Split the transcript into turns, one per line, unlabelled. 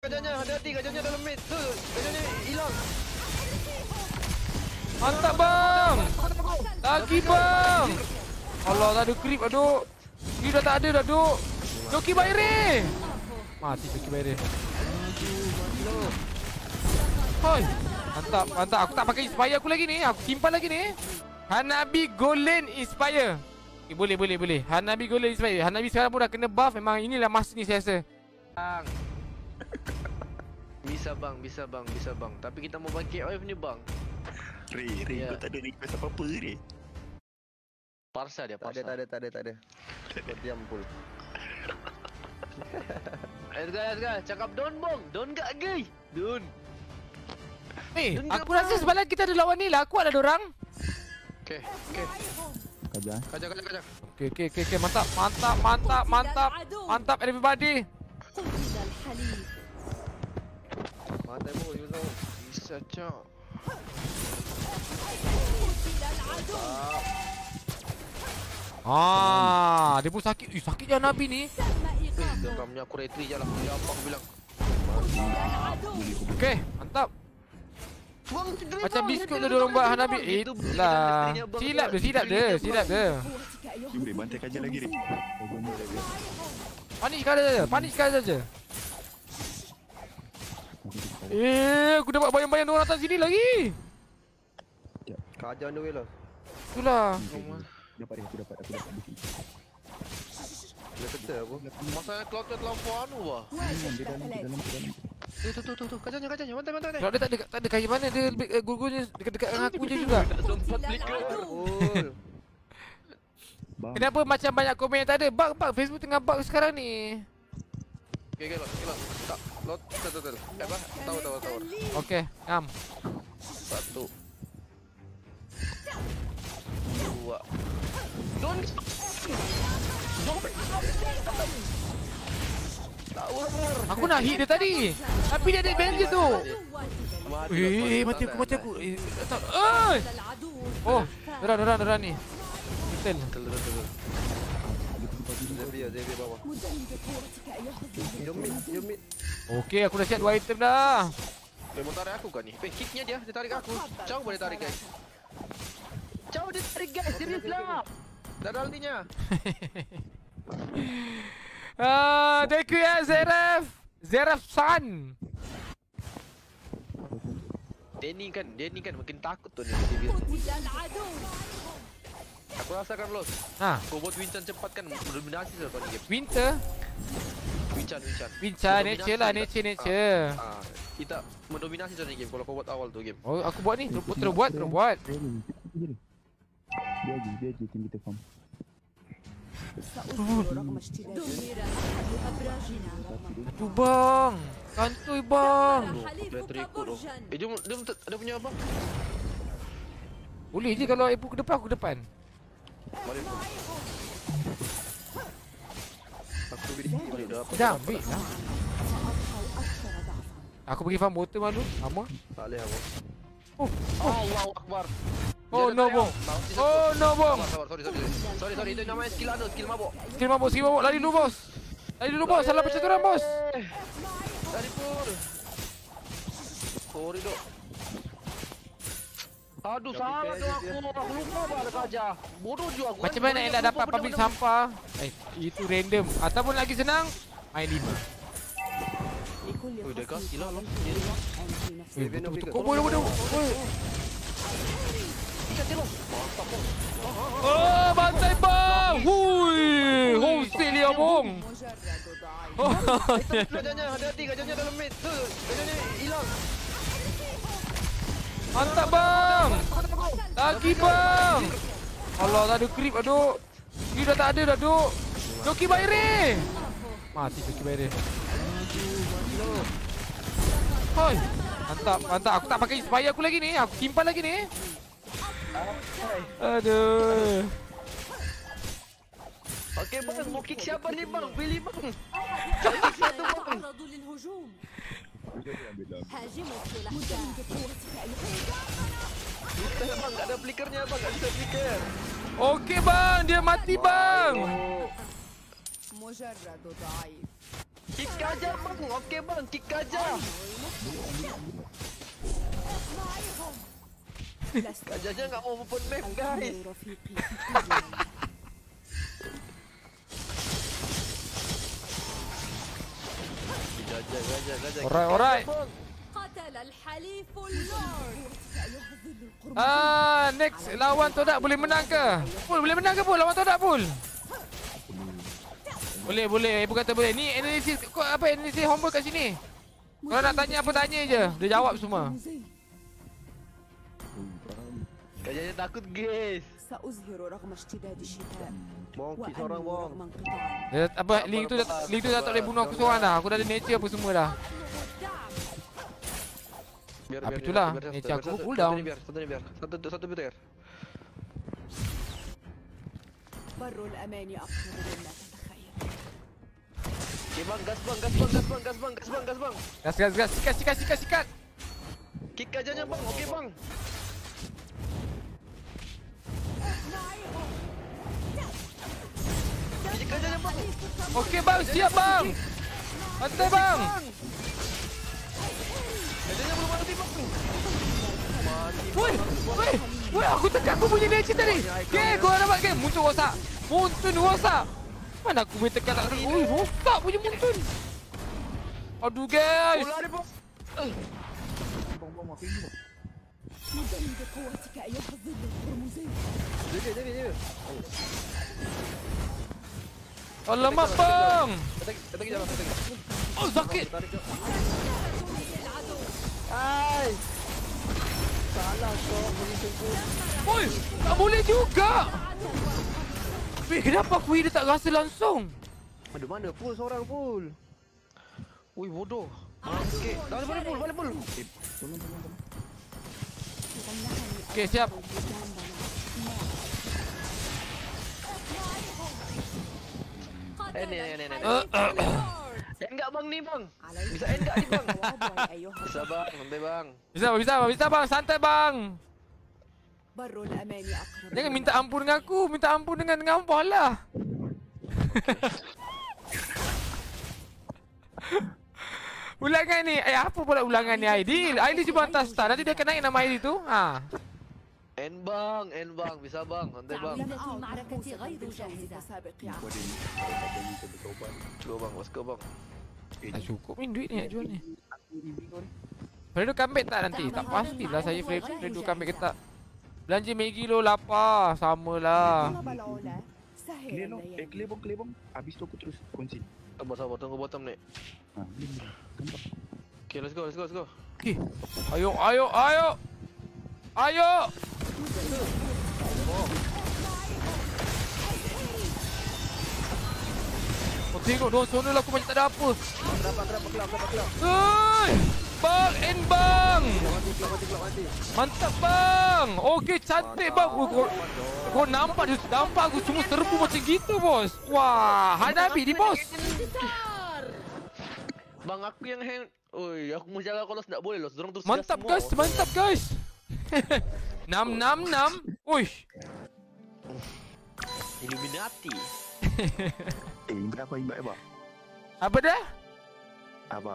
Gajahnya, hati-hati gajahnya dalam mid. Tu, gajahnya hilang.
Mantap bang. Lagi bang. Allah tak ada creep aduk. Creep dah tak ada dah duk. Joki Bayre. Mati Joki Bayre. Hoi. Mantap, mantap. Aku tak pakai inspire aku lagi ni. Aku simpan lagi ni. Hanabi Golden Inspire. Okay, boleh, boleh, boleh. Hanabi Golden Inspire. Hanabi sekarang pun dah kena buff. Memang inilah masa ni saya rasa.
Bang. Bisa bang, bisa bang, bisa bang. Tapi kita mau bangkit wave ni bang.
Ray,
Ya.
kau tak ada request apa-apa Ray
Parsa dia,
Tak ada,
parsa.
tak ada, tak ada, tak ada. Kau diam pul.
Edgar, Edgar, cakap don bong. Don gak gay. Don.
Eh,
Enggak,
aku rasa semalam kita ada lawan ni lah. Kuat ada orang.
Okay, okay.
Kaja
Kajak, kajak, kajak.
Okay, okay, okay, okay. Mantap, mantap, mantap, mantap. Mantap everybody.
انت مو
يوزو يسچا
Ah, dia pun sakit. Eh, sakit je Nabi ni.
Eh, Sebenarnya aku retri je lah. Ya, bilang.
Okay, mantap. Macam biskut tu diorang buat Hanabi. Itulah. Silap dia, silap dia. Silap dia.
Dia bantai kajian lagi ni.
Panik sekali saja. Panik sekali saja. Eh, aku dapat bayang-bayang orang atas sini lagi.
Kau ajar lah.
Itulah.
Dapat dia, aku dapat, aku dapat.
Dia kata apa?
Masa kelaut tu telah puan tu.
Dia dalam,
dia dalam, dia dalam. Eh tu tu tu tu kacanya kacanya mantai mantai mantai
Kalau dia tak ada, tak ada kayu mana dia lebih eh, uh, gurgunya dekat dekat dengan aku je juga Kenapa macam banyak komen yang tak ada bug bug Facebook tengah bug sekarang ni
Okay, okay, lock, okay. Tak, lot, tak, tak. Eh, bah, tower, tower, tower.
Okay, ngam.
Satu. Dua. Don't... Tower.
Aku nak hit dia tadi. Tapi dia ada barrier tu. Eh, mati aku, mati aku. Eh, tak.
Eh!
Oh, run, run, run, ni. Kita
ni. Dia biar,
Zebia, Zebia bawah.
Okey aku dah siap dua item dah.
Dia mau tarik aku kan ni? Pen kicknya dia, dia tarik aku. Jauh boleh tarik guys. Jauh dia tarik guys, serius lah. Dah ultinya.
Ah, thank you ya Zeref. Zeref San.
Denny kan, Denny kan makin takut tu ni. Aku rasa Carlos.
Ha.
Kau buat Winter cepat kan, dominasi sebab lah ni.
Winter.
Winchan Winchan Winchan
Nature lah
Nature
Nature, nature.
Uh, Kita mendominasi macam ni game Kalau kau buat awal tu game.
Oh aku buat ni Terus terus buat Terus buat.
Dia je Dia je team kita farm
Aduh bang. Santuy bang.
Bateri
kurung
Eh dia, dia, ada punya apa?
Boleh je kalau aku ke depan aku ke depan.
Mari.
Dah
ambil lah Aku pergi farm botol mana tu?
Sama Tak boleh
aku Oh,
oh.
oh
Allah
Akbar.
Oh
no bong
Oh no bong
Sorry sorry. Sorry sorry itu namanya skill ada skill mabok
Skill mabok skill mabok lari dulu bos. Lari dulu bos. Salah percaturan bos.
Lari pun. Sorry dok. Aduh salah tu aku. Aku lupa apa ada kajah. Bodoh juga aku.
Macam mana nak dapat public sampah? Eh, itu random. Ataupun lagi senang, main lima.
Oh, dia kasih lah.
Eh,
betul-betul. Oh, bodoh, bodoh.
Oh, bantai bang! Hui! Oh, stay dia, bong!
Oh, hati-hati. Gajahnya dalam mid. Gajahnya hilang.
Mantap bang. Lagi bang. Allah tak ada creep aduk. Ini dah tak ada dah duk. Joki Bayre. Mati Joki Bayre. Hoi. Mantap, mantap. Aku tak pakai inspire aku lagi ni. Aku simpan lagi ni. Aduh.
Okey bang, mau kick siapa ni bang? Pilih bang.
Kick satu bang.
Kita bang tak ada flickernya bang tak bisa flicker.
Okey bang dia mati bang.
Mujarrad da'if.
Kick aja bang. Okey bang kick aja. Kajaja nggak mau open map guys.
Alright, alright.
قتل الحليف اللورد سيهزم القرمز
Ah, next lawan Todak boleh menang ke? Pul boleh menang ke Pul lawan Todak Pul? Boleh, boleh. Ibu kata boleh. Ni analisis kau apa analisis homework kat sini. Kalau nak tanya apa tanya je. Dia jawab semua.
قرمزي.
Gajahnya takut guys.
سأظهر رغم اشتداد الشتاء
Monkey seorang
وأنمو
bong.
رغم انقطاع
Dia, apa link tu dah, link tu dah tak boleh bunuh aku seorang dah. Aku dah ada nature apa semua dah.
Biar,
Tapi itulah, nature aku
satu,
cool
satu
down.
ni biar, satu ni biar. Satu satu biar.
بر الأمان أقرب مما تتخيل
Okay bang, gas bang, gas bang, gas bang, gas bang, gas bang, gas bang.
Gas gas gas sikat sikat sikat sikat.
Kick gajahnya bang, okey bang.
Okey bang, siap bang. Santai bang.
Gajahnya belum mati bang.
Woi, woi. Woi, aku tekan aku punya nature tadi. Okay, kau dapat ke? Muncul rosak. Muntun rosak. Mana aku boleh tekan tak kena. Ui, rosak punya muntun. Aduh guys.
Ular dia bang.
مدن بقوتك أيها الظل القرمزي
Jaga, jaga, jaga.
Alamak bang.
Oh sakit. Hai.
Salah kau
boleh tunggu.
Oi, tak boleh juga. Tapi kenapa aku dia tak rasa langsung?
Mana mana full seorang full.
Oi bodoh. Ah, sakit. Dah boleh full, boleh
full.
Okey, siap.
Eh.
eh,
eh. Enggak bang ni bang. Bisa enggak ni bang? Bisa bang, sampai bang.
Bisa bang, bisa bang, santai bang.
Barul amani.
Jangan minta ampun dengan aku, minta ampun dengan ngampah lah. ulangan ni, eh apa pula ulangan ni Aidil? Aidil cuba hantar star, nanti dia akan naik nama Aidil tu. Haa.
End bang, end bang, bisa bang, santai bang.
لم أعد معركتي غير جاهزة سابق يا
Cuba bang, let's go bang.
Tak cukup ni duit ni nak jual ni. Fredo comeback tak nanti? Tak pastilah saya Fredo, Fredo comeback ke tak. Belanja Maggi lo lapar. Samalah.
طلب العلا سهل
Clear no. Eh,
الليالي
clear bong, clear bong. Habis tu aku terus concede.
Sabar sabar, tunggu bottom ni.
Ha, clear bong. Nampak?
Okay, let's go, let's go, let's go.
Okey. Ayo, ayo, ayo. Ayo. Oh tengok sana lah aku macam tak ada apa.
Kenapa, kenapa, kelap, kenapa, kelap.
Oi! Bang and bang. Mantap bang. Okey cantik bang. Kau, kau, kau nampak dia nampak aku semua serbu macam gitu bos. Wah, Hanabi ni bos.
Bang aku yang hand Oi, aku mau jaga kalau tak boleh loh. Dorang terus
Mantap guys, mantap guys. Nam nam nam. Uish.
Illuminati.
Eh, berapa imbak apa?
Apa dah?
Apa?